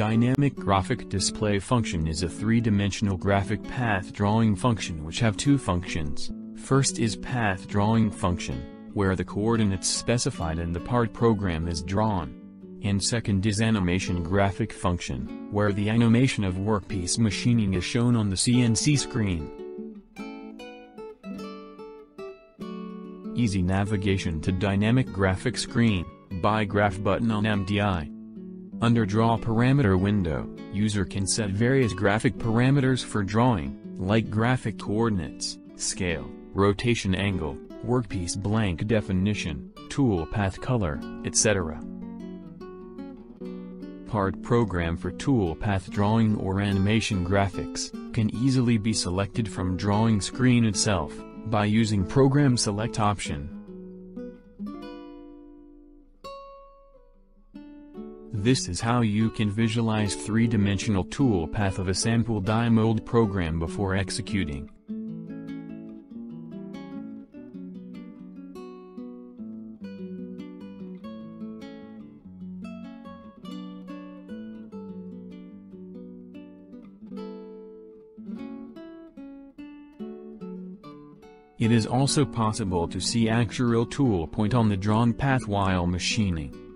Dynamic Graphic Display function is a three-dimensional graphic path drawing function which have two functions. First is path drawing function, where the coordinates specified in the part program is drawn. And second is animation graphic function, where the animation of workpiece machining is shown on the CNC screen. Easy navigation to dynamic graphic screen, by graph button on MDI. Under Draw Parameter window, user can set various graphic parameters for drawing, like graphic coordinates, scale, rotation angle, workpiece blank definition, toolpath color, etc. Part program for toolpath drawing or animation graphics, can easily be selected from drawing screen itself, by using Program Select option. This is how you can visualize three-dimensional toolpath of a sample die mold program before executing. It is also possible to see actual tool point on the drawn path while machining.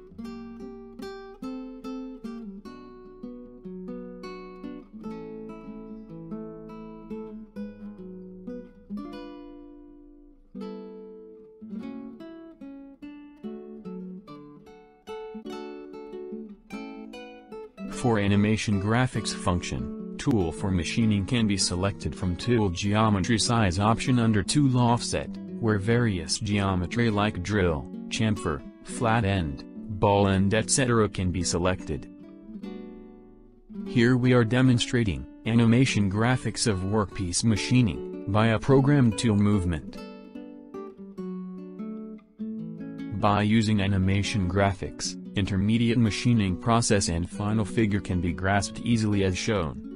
For animation graphics function, tool for machining can be selected from tool geometry size option under tool offset, where various geometry like drill, chamfer, flat end, ball end etc. can be selected. Here we are demonstrating animation graphics of workpiece machining by a programmed tool movement. By using animation graphics, intermediate machining process and final figure can be grasped easily as shown.